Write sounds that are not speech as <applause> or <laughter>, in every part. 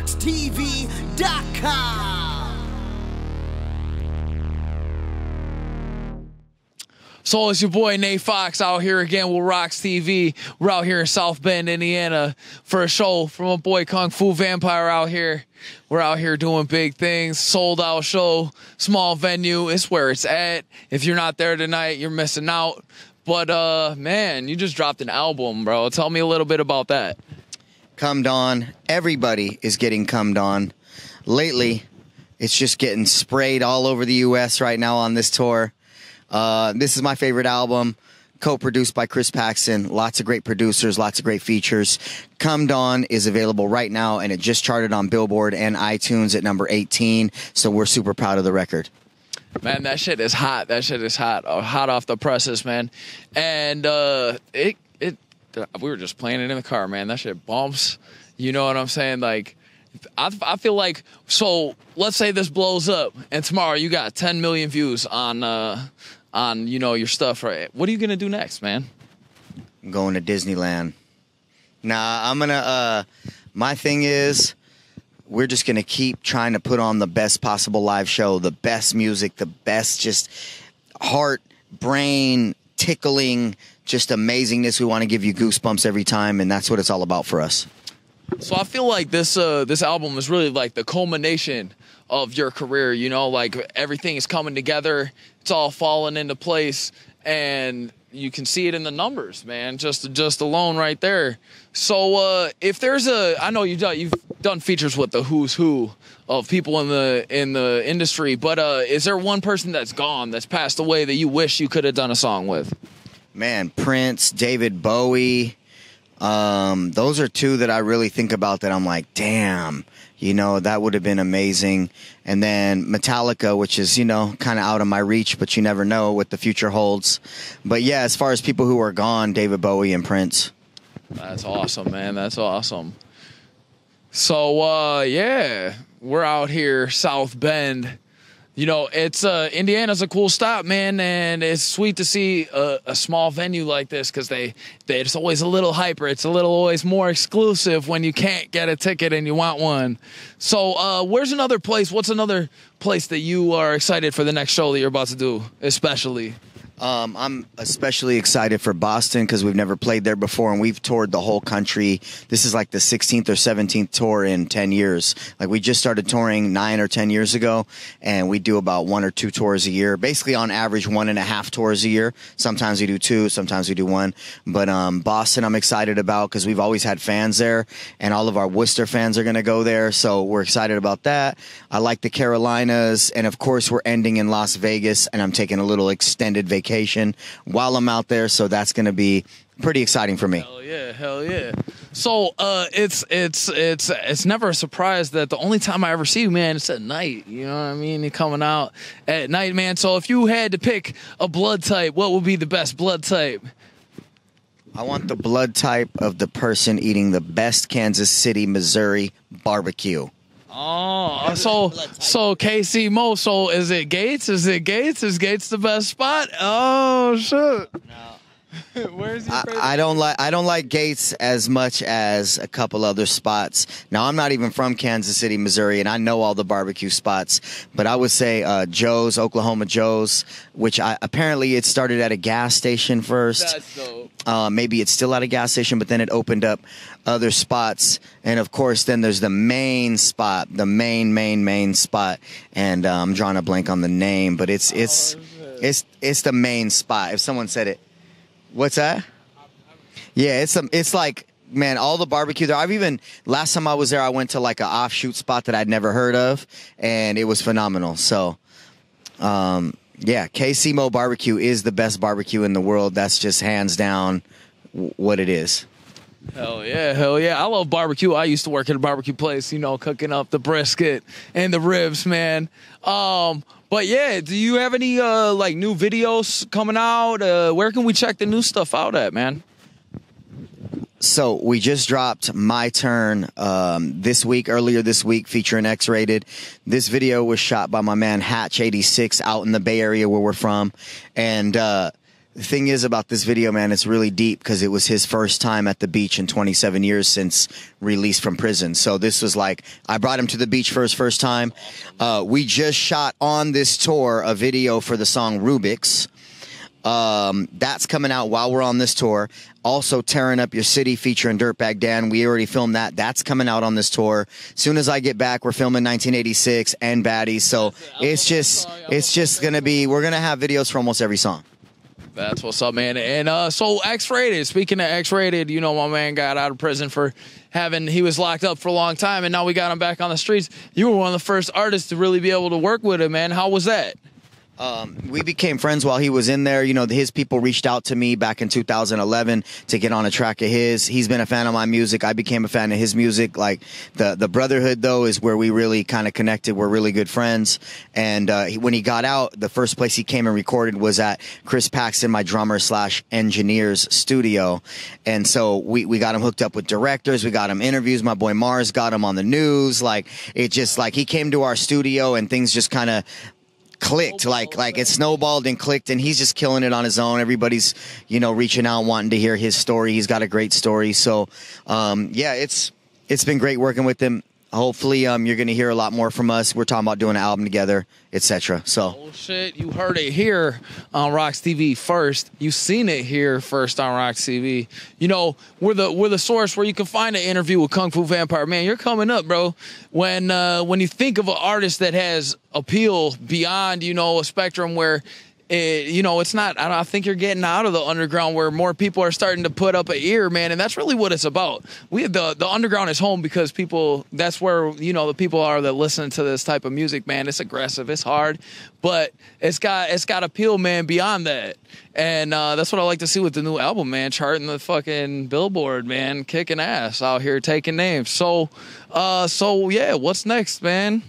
RocksTV.com. So it's your boy Nate Fox out here again with RoX-TV. We're out here in South Bend, Indiana for a show from a boy Kung Fu Vampire out here. We're out here doing big things, sold out show, small venue. It's where it's at. If you're not there tonight, you're missing out. But uh man, you just dropped an album, bro. Tell me a little bit about that. Cummed on. Everybody is getting cummed on. Lately, it's just getting sprayed all over the U.S. right now on this tour. Uh, this is my favorite album, co-produced by Chris Paxton. Lots of great producers, lots of great features. Come Dawn is available right now, and it just charted on Billboard and iTunes at number 18. So we're super proud of the record. Man, that shit is hot. That shit is hot. Uh, hot off the presses, man. And uh it we were just playing it in the car, man. That shit bumps. You know what I'm saying? Like I, I feel like so let's say this blows up and tomorrow you got 10 million views on uh on you know your stuff right what are you gonna do next man I'm going to Disneyland. Nah, I'm gonna. Uh, my thing is, we're just gonna keep trying to put on the best possible live show, the best music, the best just heart, brain tickling, just amazingness. We want to give you goosebumps every time, and that's what it's all about for us. So I feel like this uh this album is really like the culmination of your career, you know, like everything is coming together, it's all falling into place and you can see it in the numbers, man, just just alone right there. So uh if there's a I know you've done you've done features with the who's who of people in the in the industry, but uh is there one person that's gone, that's passed away that you wish you could have done a song with? Man, Prince, David Bowie, um, those are two that I really think about that I'm like, damn, you know, that would have been amazing. And then Metallica, which is, you know, kind of out of my reach, but you never know what the future holds. But yeah, as far as people who are gone, David Bowie and Prince. That's awesome, man. That's awesome. So uh yeah, we're out here South Bend. You know, it's uh Indiana's a cool stop, man, and it's sweet to see a, a small venue like this because they, they it's always a little hyper. It's a little always more exclusive when you can't get a ticket and you want one. So, uh where's another place? What's another place that you are excited for the next show that you're about to do, especially? Um, I'm especially excited for Boston because we've never played there before, and we've toured the whole country. This is like the 16th or 17th tour in 10 years. Like we just started touring nine or 10 years ago, and we do about one or two tours a year. Basically, on average, one and a half tours a year. Sometimes we do two, sometimes we do one. But um, Boston, I'm excited about because we've always had fans there, and all of our Worcester fans are going to go there, so we're excited about that. I like the Carolinas, and of course, we're ending in Las Vegas, and I'm taking a little extended vacation while I'm out there, so that's going to be pretty exciting for me. Hell yeah, hell yeah. So uh it's it's it's it's never a surprise that the only time I ever see you, man, it's at night. You know what I mean? You're coming out at night, man. So if you had to pick a blood type, what would be the best blood type? I want the blood type of the person eating the best Kansas City, Missouri barbecue. Oh, so so KC Mo. So is it Gates? Is it Gates? Is Gates the best spot? Oh shit. <laughs> Where's your I, favorite? I don't like I don't like Gates as much as a couple other spots. Now I'm not even from Kansas City, Missouri, and I know all the barbecue spots. But I would say uh, Joe's, Oklahoma Joe's, which I, apparently it started at a gas station first. That's dope. Uh, maybe it's still at a gas station, but then it opened up other spots. And of course, then there's the main spot, the main, main, main spot. And uh, I'm drawing a blank on the name, but it's it's it's it's the main spot. If someone said it, what's that? Yeah, it's um, it's like man, all the barbecue there. I've even last time I was there, I went to like an offshoot spot that I'd never heard of, and it was phenomenal. So, um, yeah, KC Mo Barbecue is the best barbecue in the world. That's just hands down what it is. Hell yeah, hell yeah. I love barbecue. I used to work at a barbecue place, you know, cooking up the brisket and the ribs, man. Um, but yeah, do you have any uh like new videos coming out? Uh where can we check the new stuff out at, man? So we just dropped my turn um, this week, earlier this week, featuring X-Raided. This video was shot by my man Hatch86 out in the Bay Area where we're from, and uh, The thing is about this video, man, it's really deep because it was his first time at the beach in 27 years since release from prison. So this was like I brought him to the beach for his first time. Uh, we just shot on this tour a video for the song Rubik's. Um, that's coming out while we're on this tour. Also, tearing up your city featuring Dirtbag Dan. We already filmed that. That's coming out on this tour. Soon as I get back, we're filming 1986 and Baddies. So it's just, it's just gonna be. We're gonna have videos for almost every song. That's what's up, man. And uh, so X-Raided. Speaking of X-Raided, you know my man got out of prison for having he was locked up for a long time, and now we got him back on the streets. You were one of the first artists to really be able to work with him, man. How was that? Um, we became friends while he was in there. You know, his people reached out to me back in 2011 to get on a track of his. He's been a fan of my music. I became a fan of his music. Like the the brotherhood though is where we really kind of connected. We're really good friends. And uh, he, when he got out, the first place he came and recorded was at Chris Paxton, my drummer slash engineer's studio. And so we we got him hooked up with directors. We got him interviews. My boy Mars got him on the news. Like it just like he came to our studio and things just kind of clicked like like it snowballed and clicked and he's just killing it on his own. Everybody's you know reaching out wanting to hear his story. He's got a great story. So um yeah it's it's been great working with him hopefully um you're gonna hear a lot more from us we're talking about doing an album together etc so Oh shit! You heard it here on RoX-TV first. You seen it here first on RoX-TV. You know we're the we're the source where you can find an interview with Kung Fu Vampire. Man, you're coming up, bro. When uh, when you think of an artist that has appeal beyond you know a spectrum where. It, you know, it's not. I, I think you're getting out of the underground where more people are starting to put up an ear, man, and that's really what it's about. We the the underground is home because people. That's where you know the people are that listen to this type of music, man. It's aggressive, it's hard, but it's got it's got appeal, man. Beyond that, and uh, that's what I like to see with the new album, man. Charting the fucking billboard, man, kicking ass out here, taking names. So, uh, so yeah, what's next, man?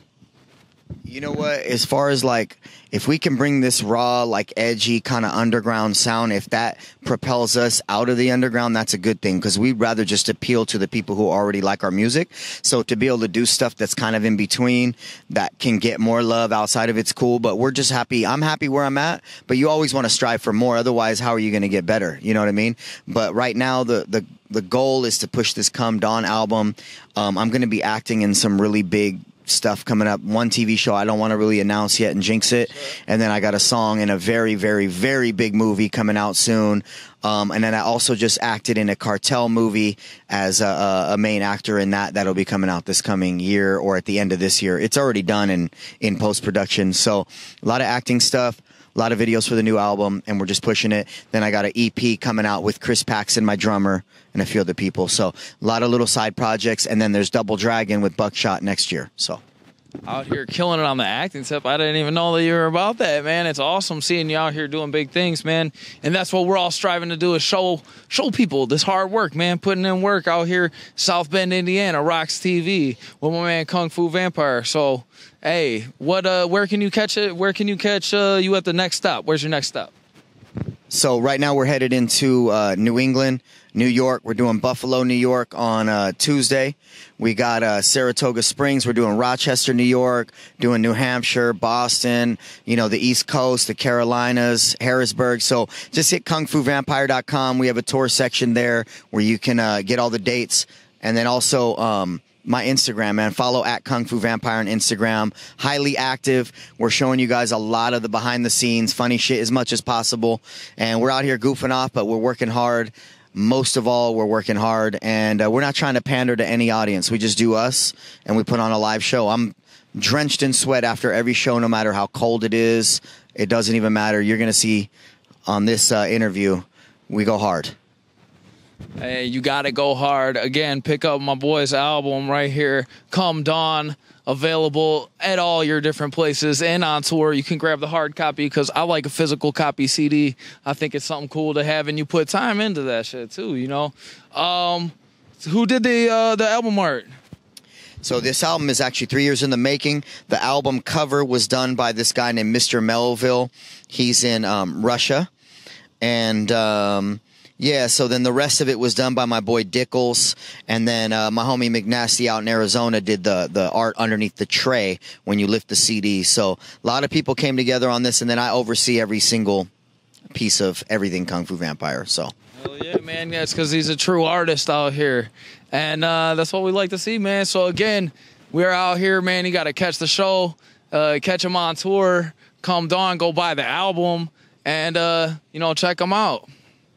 You know what? As far as like, if we can bring this raw, like edgy kind of underground sound, if that propels us out of the underground, that's a good thing because we'd rather just appeal to the people who already like our music. So to be able to do stuff that's kind of in between that can get more love outside of it's cool. But we're just happy. I'm happy where I'm at, but you always want to strive for more. Otherwise, how are you going to get better? You know what I mean? But right now, the, the, the goal is to push this Come Dawn album. Um, I'm going to be acting in some really big stuff coming up. One TV show I don't want to really announce yet and jinx it. And then I got a song in a very, very, very big movie coming out soon. Um, and then I also just acted in a cartel movie as a, a, main actor in that. That'll be coming out this coming year or at the end of this year. It's already done in, in post production. So a lot of acting stuff. A lot of videos for the new album, and we're just pushing it. Then I got an EP coming out with Chris Paxton, my drummer, and a few other people. So a lot of little side projects, and then there's Double Dragon with Buckshot next year. So out here killing it on the acting stuff. I didn't even know that you were about that, man. It's awesome seeing you out here doing big things, man. And that's what we're all striving to do is show show people this hard work, man. Putting in work out here, South Bend, Indiana, RoX-TV with my man Kung Fu Vampire. So, hey, what? uh Where can you catch it? Where can you catch uh, you at the next stop? Where's your next stop? So right now we're headed into uh, New England, New York. We're doing Buffalo, New York on uh, Tuesday. We got uh, Saratoga Springs. We're doing Rochester, New York. Doing New Hampshire, Boston. You know the East Coast, the Carolinas, Harrisburg. So just hit kungfuvampire.com. We have a tour section there where you can uh, get all the dates, and then also. Um, my Instagram, man. Follow at Kung Fu Vampire on Instagram. Highly active. We're showing you guys a lot of the behind the scenes, funny shit as much as possible. And we're out here goofing off, but we're working hard. Most of all, we're working hard, and uh, we're not trying to pander to any audience. We just do us, and we put on a live show. I'm drenched in sweat after every show, no matter how cold it is. It doesn't even matter. You're going to see on this uh, interview, we go hard. Hey, you gotta go hard. Again, pick up my boy's album right here, Come Dawn. Available at all your different places and on tour. You can grab the hard copy because I like a physical copy CD. I think it's something cool to have, and you put time into that shit too. You know, um, who did the uh, the album art? So this album is actually three years in the making. The album cover was done by this guy named Mr. Melville. He's in um, Russia, and um, yeah. So then the rest of it was done by my boy Dickles, and then uh, my homie McNasty out in Arizona did the the art underneath the tray when you lift the CD. So a lot of people came together on this, and then I oversee every single piece of everything Kung Fu Vampire. So Hell yeah, man. That's because he's a true artist out here. And uh, that's what we like to see, man. So, again, we're out here, man. You got to catch the show, uh, catch him on tour, come down, go buy the album, and, uh, you know, check him out.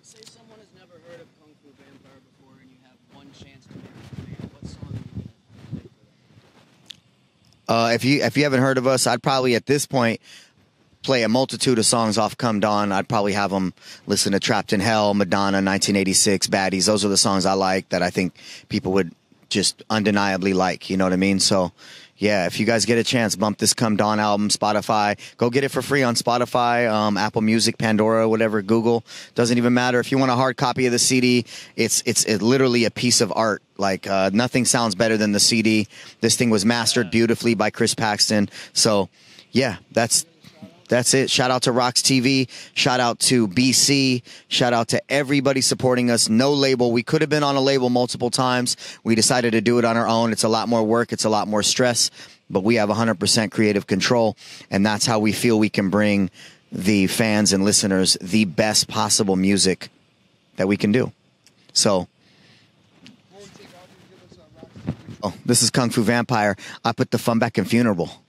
Say someone has never heard of Kung Fu Vampire before and you have one chance to make them, what song would you play for them? Uh, if you if you haven't heard of us, I'd probably at this point play a multitude of songs off Come Dawn. I'd probably have them listen to Trapped in Hell, Madonna, 1986, Baddies. Those are the songs I like that I think people would just undeniably like. You know what I mean? So, yeah, if you guys get a chance, bump this Come Dawn album, Spotify. Go get it for free on Spotify, um, Apple Music, Pandora, whatever, Google. Doesn't even matter. If you want a hard copy of the CD, it's it's it literally a piece of art. Like uh, nothing sounds better than the CD. This thing was mastered beautifully by Chris Paxton. So, yeah, that's that's it. Shout out to RoX-TV. Shout out to BC. Shout out to everybody supporting us. No label. We could have been on a label multiple times. We decided to do it on our own. It's a lot more work. It's a lot more stress, but we have 100% creative control. And that's how we feel we can bring the fans and listeners the best possible music that we can do. So, oh, this is Kung Fu Vampire. I put the fun back in funeral.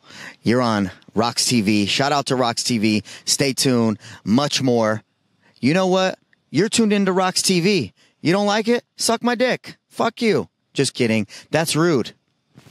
You're on RoX-TV. Shout out to RoX-TV. Stay tuned. Much more. You know what? You're tuned into RoX-TV. You don't like it? Suck my dick. Fuck you. Just kidding. That's rude.